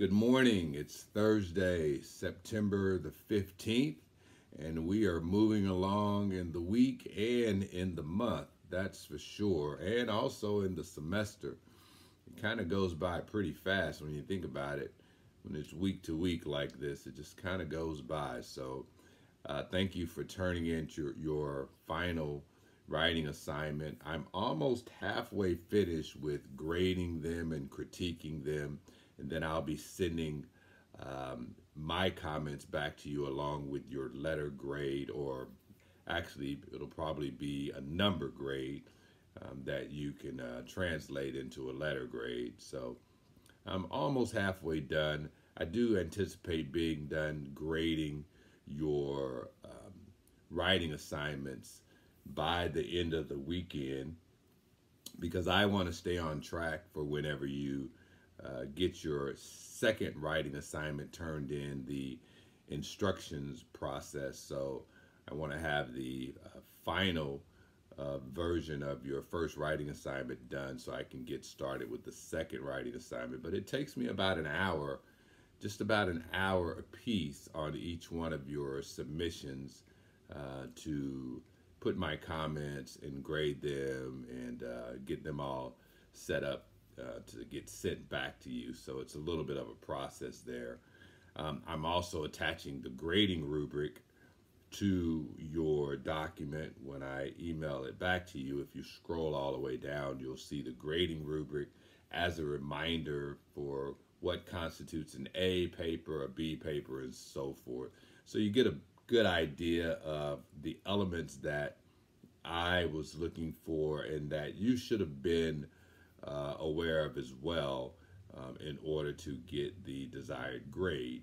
Good morning. It's Thursday, September the 15th, and we are moving along in the week and in the month, that's for sure, and also in the semester. It kind of goes by pretty fast when you think about it. When it's week to week like this, it just kind of goes by. So, uh, thank you for turning in your, your final writing assignment. I'm almost halfway finished with grading them and critiquing them and then I'll be sending um, my comments back to you along with your letter grade, or actually, it'll probably be a number grade um, that you can uh, translate into a letter grade. So I'm almost halfway done. I do anticipate being done grading your um, writing assignments by the end of the weekend because I want to stay on track for whenever you uh, get your second writing assignment turned in the instructions process. So I want to have the uh, final uh, version of your first writing assignment done so I can get started with the second writing assignment. But it takes me about an hour, just about an hour a piece on each one of your submissions uh, to put my comments and grade them and uh, get them all set up uh, to get sent back to you. So it's a little bit of a process there. Um, I'm also attaching the grading rubric to your document when I email it back to you. If you scroll all the way down, you'll see the grading rubric as a reminder for what constitutes an A paper, a B paper, and so forth. So you get a good idea of the elements that I was looking for and that you should have been uh, aware of as well um, in order to get the desired grade.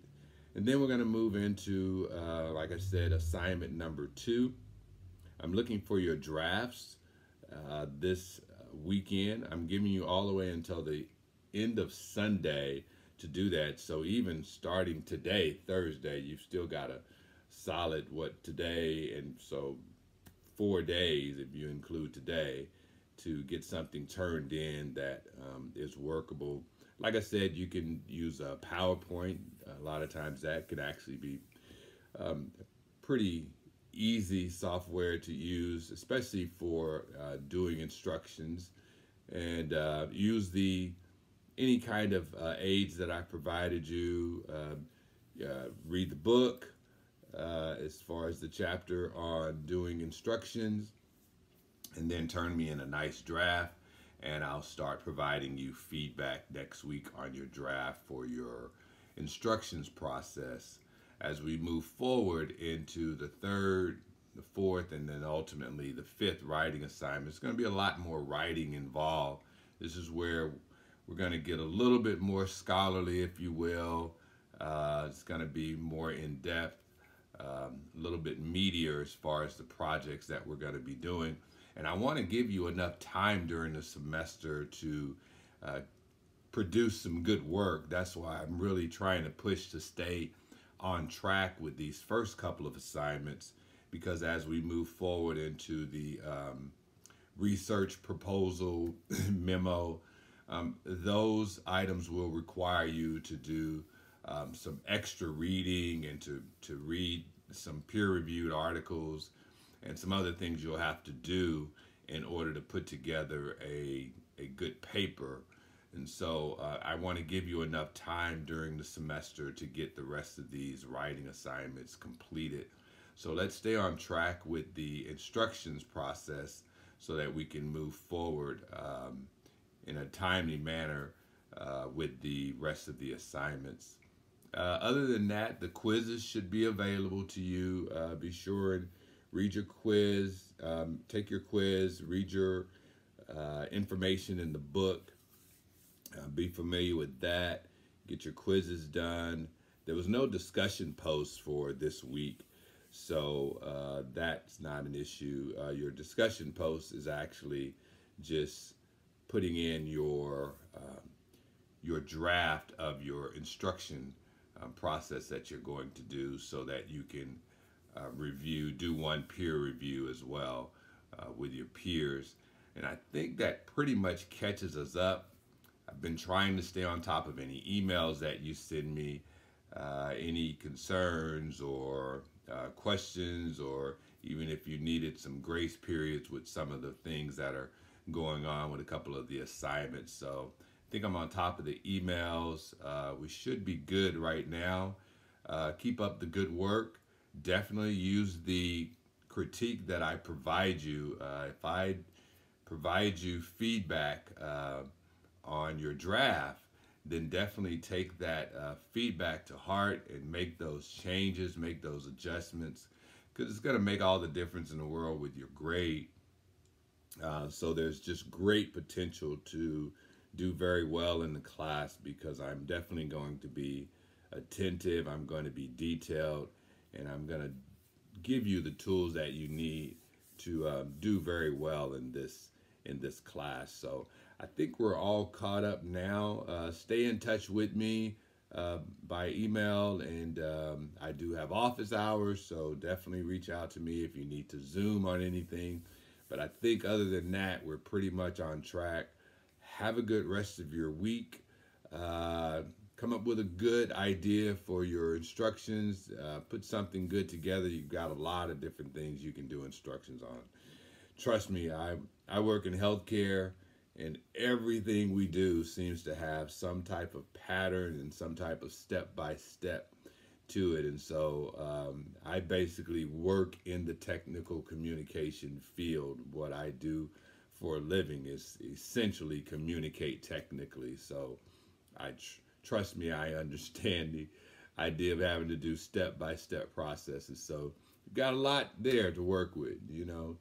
And then we're going to move into, uh, like I said, assignment number two. I'm looking for your drafts uh, this uh, weekend. I'm giving you all the way until the end of Sunday to do that. So even starting today, Thursday, you've still got a solid, what, today, and so four days if you include today to get something turned in that um, is workable. Like I said, you can use a PowerPoint. A lot of times that could actually be um, pretty easy software to use, especially for uh, doing instructions. And uh, use the any kind of uh, aids that I provided you. Um, read the book uh, as far as the chapter on doing instructions and then turn me in a nice draft and I'll start providing you feedback next week on your draft for your instructions process as we move forward into the third, the fourth, and then ultimately the fifth writing assignment. It's going to be a lot more writing involved. This is where we're going to get a little bit more scholarly, if you will. Uh, it's going to be more in depth, um, a little bit meatier as far as the projects that we're going to be doing. And I want to give you enough time during the semester to uh, produce some good work. That's why I'm really trying to push to stay on track with these first couple of assignments because as we move forward into the um, research proposal memo, um, those items will require you to do um, some extra reading and to, to read some peer-reviewed articles and some other things you'll have to do in order to put together a, a good paper. And so uh, I want to give you enough time during the semester to get the rest of these writing assignments completed. So let's stay on track with the instructions process so that we can move forward um, in a timely manner uh, with the rest of the assignments. Uh, other than that, the quizzes should be available to you. Uh, be sure and read your quiz, um, take your quiz, read your uh, information in the book, uh, be familiar with that, get your quizzes done. There was no discussion post for this week, so uh, that's not an issue. Uh, your discussion post is actually just putting in your um, your draft of your instruction um, process that you're going to do so that you can uh, review, do one peer review as well uh, with your peers. And I think that pretty much catches us up I've been trying to stay on top of any emails that you send me, uh, any concerns or uh, questions, or even if you needed some grace periods with some of the things that are going on with a couple of the assignments. So I think I'm on top of the emails. Uh, we should be good right now. Uh, keep up the good work. Definitely use the critique that I provide you. Uh, if I provide you feedback uh, on your draft, then definitely take that uh, feedback to heart and make those changes, make those adjustments, because it's going to make all the difference in the world with your grade. Uh, so there's just great potential to do very well in the class because I'm definitely going to be attentive, I'm going to be detailed, and I'm going to give you the tools that you need to uh, do very well in this in this class. So I think we're all caught up now. Uh, stay in touch with me uh, by email, and um, I do have office hours, so definitely reach out to me if you need to Zoom on anything. But I think other than that, we're pretty much on track. Have a good rest of your week. Come up with a good idea for your instructions. Uh, put something good together. You've got a lot of different things you can do instructions on. Trust me, I, I work in healthcare and everything we do seems to have some type of pattern and some type of step by step to it. And so um, I basically work in the technical communication field. What I do for a living is essentially communicate technically. So I trust me, I understand the idea of having to do step by step processes. So you've got a lot there to work with. You know,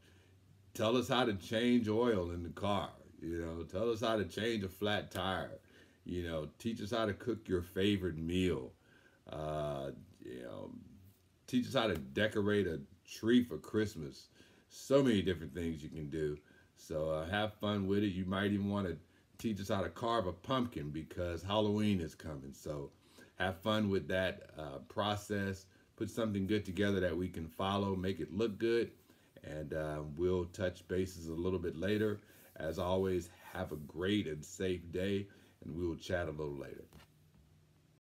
tell us how to change oil in the car. You know, tell us how to change a flat tire. You know, teach us how to cook your favorite meal. Uh, you know, teach us how to decorate a tree for Christmas. So many different things you can do. So uh, have fun with it. You might even want to teach us how to carve a pumpkin because Halloween is coming. So have fun with that uh, process. Put something good together that we can follow, make it look good, and uh, we'll touch bases a little bit later. As always, have a great and safe day, and we will chat a little later.